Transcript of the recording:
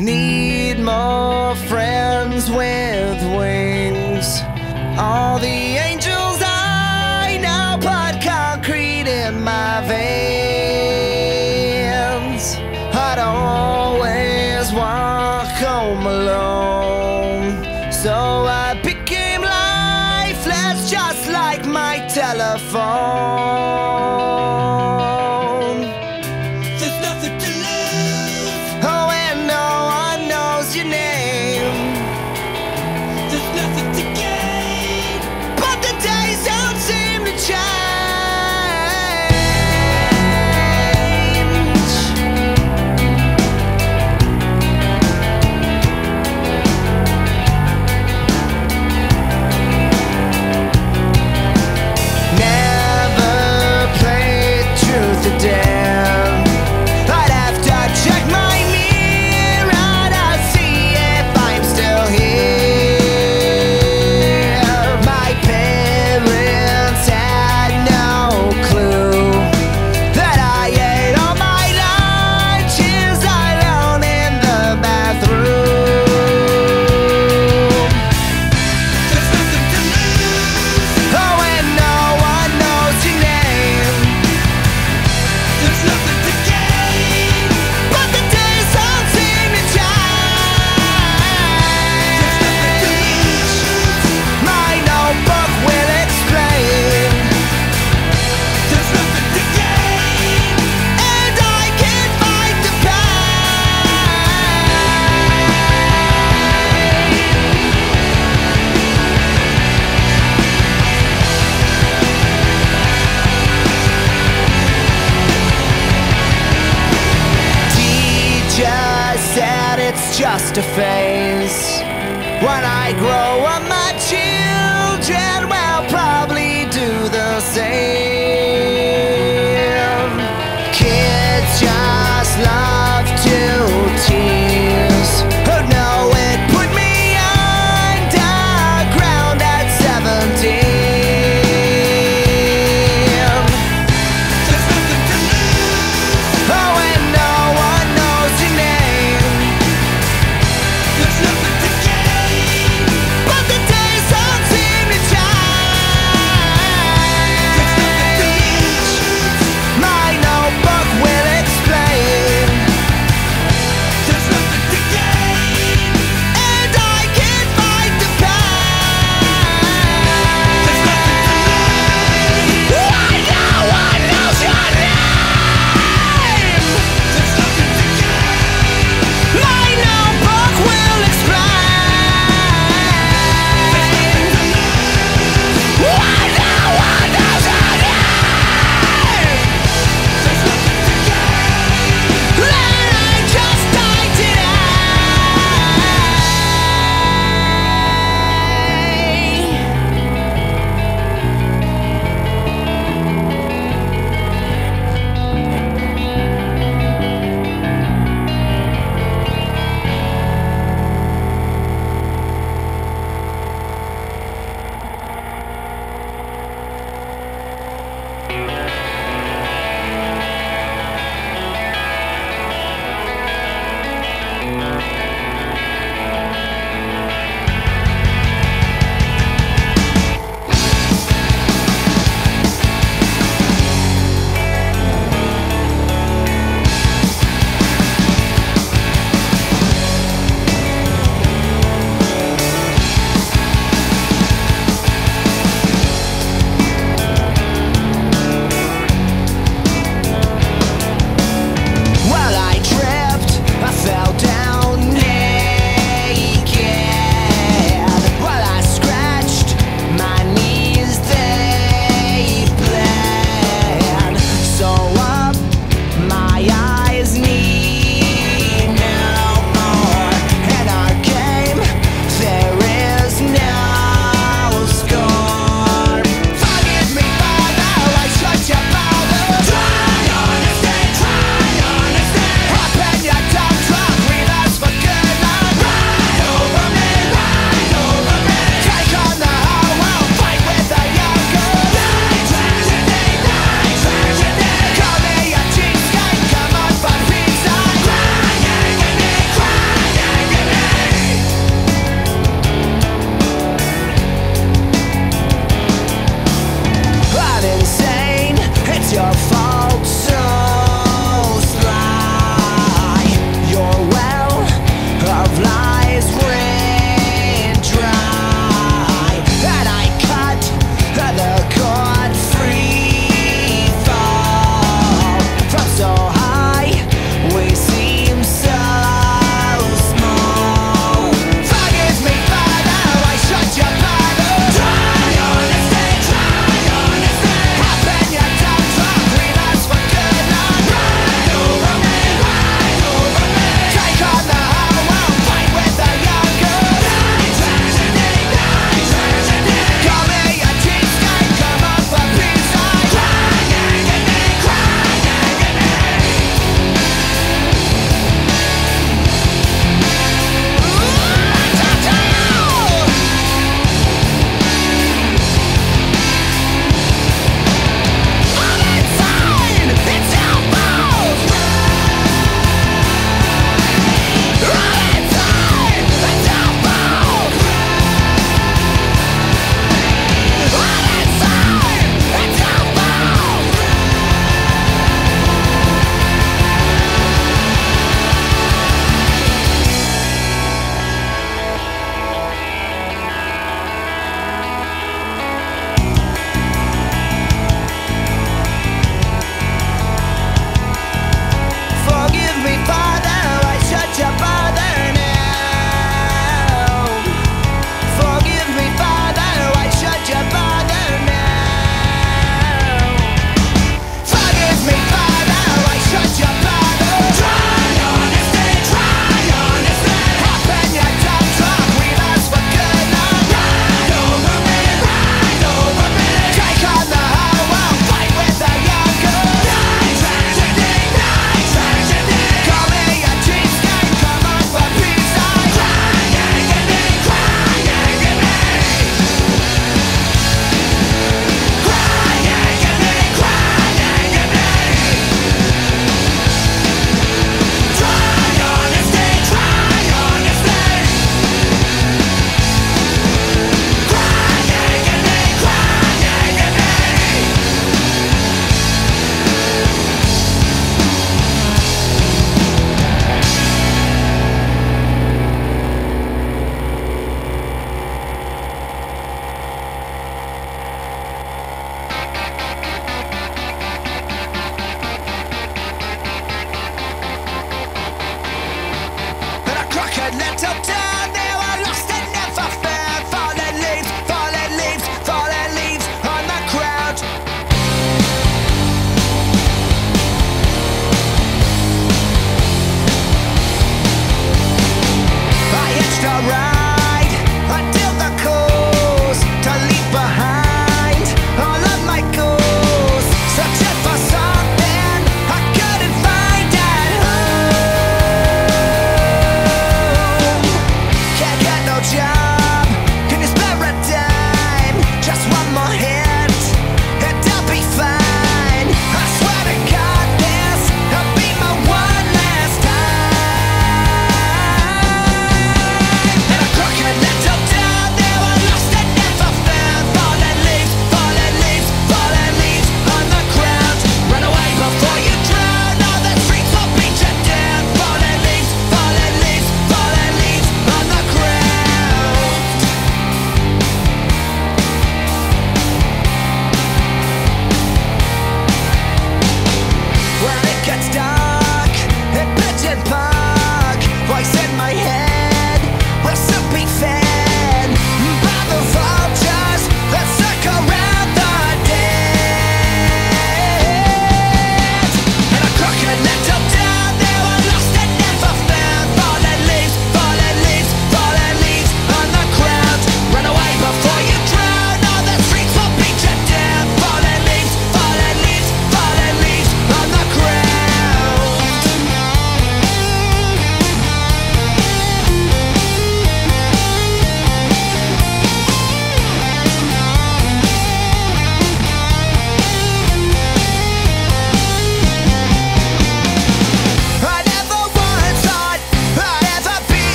Need more friends with wings. All the angels I now put concrete in my veins. I'd always walk home alone. So I became lifeless, just like my telephone. it's just a phase. When I grow, I'm a cheese. are